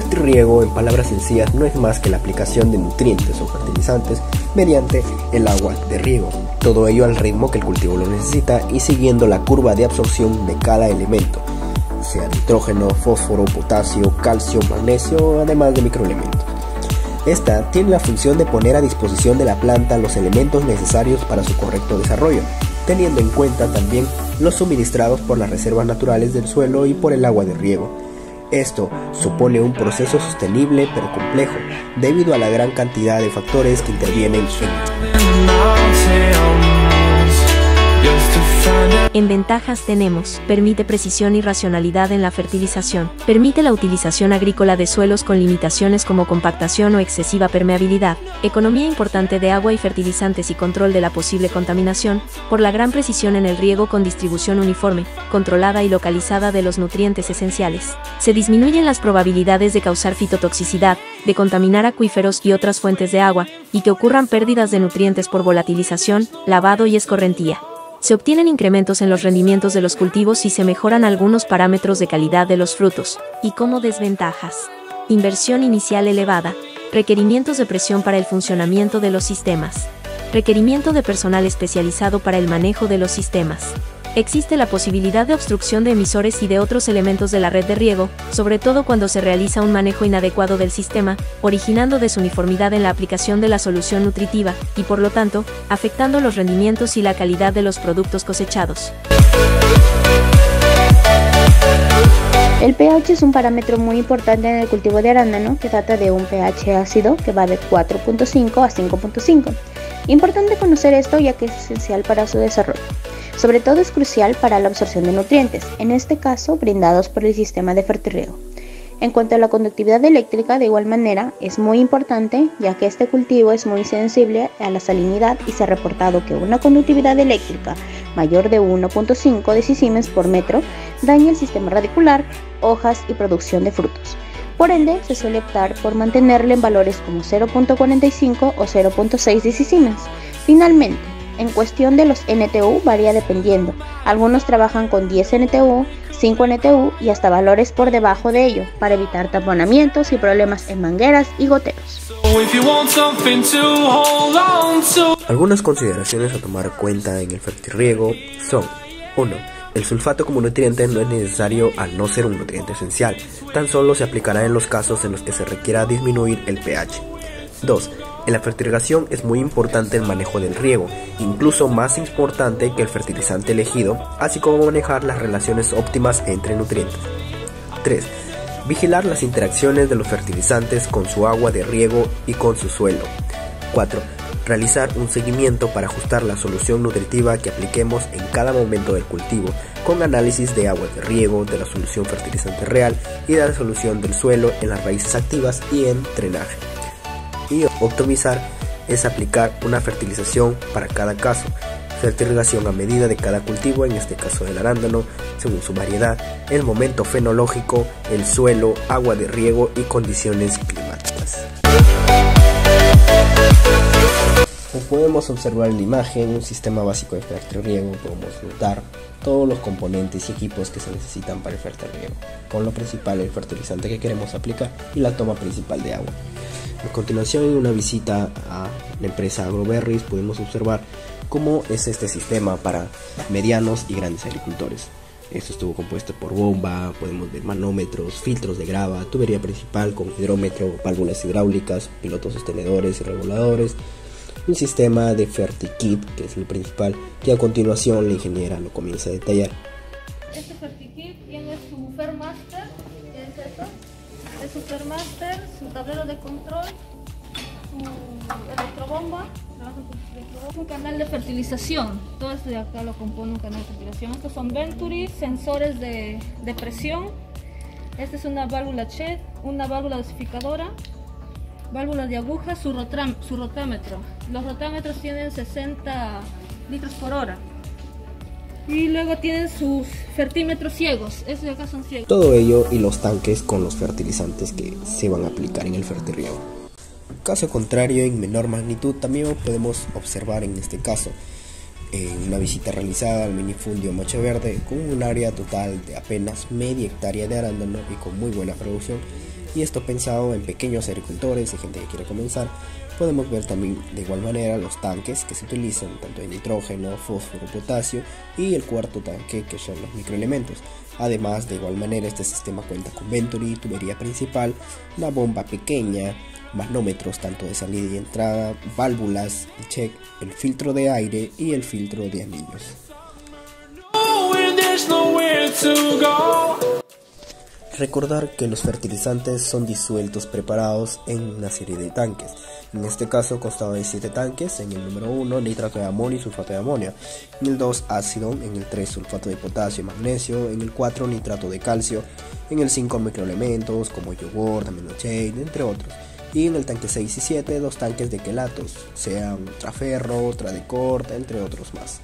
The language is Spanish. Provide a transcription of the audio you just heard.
fertirriego, en palabras sencillas, no es más que la aplicación de nutrientes o fertilizantes mediante el agua de riego. Todo ello al ritmo que el cultivo lo necesita y siguiendo la curva de absorción de cada elemento, sea nitrógeno, fósforo, potasio, calcio, magnesio, además de microelementos. Esta tiene la función de poner a disposición de la planta los elementos necesarios para su correcto desarrollo, teniendo en cuenta también los suministrados por las reservas naturales del suelo y por el agua de riego. Esto supone un proceso sostenible pero complejo, debido a la gran cantidad de factores que intervienen en en ventajas tenemos, permite precisión y racionalidad en la fertilización, permite la utilización agrícola de suelos con limitaciones como compactación o excesiva permeabilidad, economía importante de agua y fertilizantes y control de la posible contaminación, por la gran precisión en el riego con distribución uniforme, controlada y localizada de los nutrientes esenciales. Se disminuyen las probabilidades de causar fitotoxicidad, de contaminar acuíferos y otras fuentes de agua, y que ocurran pérdidas de nutrientes por volatilización, lavado y escorrentía se obtienen incrementos en los rendimientos de los cultivos y se mejoran algunos parámetros de calidad de los frutos. Y como desventajas. Inversión inicial elevada. Requerimientos de presión para el funcionamiento de los sistemas. Requerimiento de personal especializado para el manejo de los sistemas existe la posibilidad de obstrucción de emisores y de otros elementos de la red de riego, sobre todo cuando se realiza un manejo inadecuado del sistema, originando desuniformidad en la aplicación de la solución nutritiva, y por lo tanto, afectando los rendimientos y la calidad de los productos cosechados. El pH es un parámetro muy importante en el cultivo de arándano que trata de un pH ácido que va de 4.5 a 5.5. Importante conocer esto ya que es esencial para su desarrollo. Sobre todo es crucial para la absorción de nutrientes, en este caso brindados por el sistema de fertirriego. En cuanto a la conductividad eléctrica, de igual manera, es muy importante ya que este cultivo es muy sensible a la salinidad y se ha reportado que una conductividad eléctrica mayor de 1.5 decisiemens por metro daña el sistema radicular, hojas y producción de frutos. Por ende, se suele optar por mantenerle en valores como 0.45 o 0.6 decisiemens. Finalmente, en cuestión de los NTU varía dependiendo. Algunos trabajan con 10 NTU, 5 NTU y hasta valores por debajo de ello para evitar taponamientos y problemas en mangueras y goteros. Algunas consideraciones a tomar cuenta en el fertirriego son 1. El sulfato como nutriente no es necesario al no ser un nutriente esencial, tan solo se aplicará en los casos en los que se requiera disminuir el pH. 2. En la fertilización es muy importante el manejo del riego, incluso más importante que el fertilizante elegido, así como manejar las relaciones óptimas entre nutrientes. 3. Vigilar las interacciones de los fertilizantes con su agua de riego y con su suelo. 4. Realizar un seguimiento para ajustar la solución nutritiva que apliquemos en cada momento del cultivo, con análisis de agua de riego, de la solución fertilizante real y de la solución del suelo en las raíces activas y en drenaje y optimizar es aplicar una fertilización para cada caso, fertilización a medida de cada cultivo, en este caso del arándano, según su variedad, el momento fenológico, el suelo, agua de riego y condiciones climáticas. Como podemos observar en la imagen, un sistema básico de fertirriego, podemos notar todos los componentes y equipos que se necesitan para el fertirriego, con lo principal el fertilizante que queremos aplicar y la toma principal de agua. A continuación, en una visita a la empresa Agroberries, podemos observar cómo es este sistema para medianos y grandes agricultores. Esto estuvo compuesto por bomba, podemos ver manómetros, filtros de grava, tubería principal con hidrómetro, válvulas hidráulicas, pilotos sostenedores y reguladores, un sistema de FertiKit, que es el principal, y a continuación la ingeniera lo comienza a detallar. Este es su Fairmaster, su tablero de control, su electrobomba, un canal de fertilización, todo esto de acá lo compone un canal de fertilización. Estos son Venturi, sensores de, de presión. Esta es una válvula CHED, una válvula dosificadora, válvula de aguja, su, su rotámetro. Los rotámetros tienen 60 litros por hora. Y luego tienen sus fertímetros ciegos. Estos de acá son ciegos. Todo ello y los tanques con los fertilizantes que se van a aplicar en el fertirriego. Caso contrario, en menor magnitud, también podemos observar en este caso en una visita realizada al minifundio Moche Verde con un área total de apenas media hectárea de arándano y con muy buena producción y esto pensado en pequeños agricultores y gente que quiere comenzar. Podemos ver también de igual manera los tanques que se utilizan tanto de nitrógeno, fósforo, potasio y el cuarto tanque que son los microelementos. Además, de igual manera este sistema cuenta con Venturi, tubería principal, una bomba pequeña, manómetros tanto de salida y entrada, válvulas, el check, el filtro de aire y el filtro de anillos. Recordar que los fertilizantes son disueltos preparados en una serie de tanques. En este caso constaba de 7 tanques, en el número 1 nitrato de amonio y sulfato de amonio, en el 2 ácido, en el 3 sulfato de potasio y magnesio, en el 4 nitrato de calcio, en el 5 microelementos como yogur, aminochain, entre otros. Y en el tanque 6 y 7 dos tanques de quelatos, sean traferro, tradecort, entre otros más.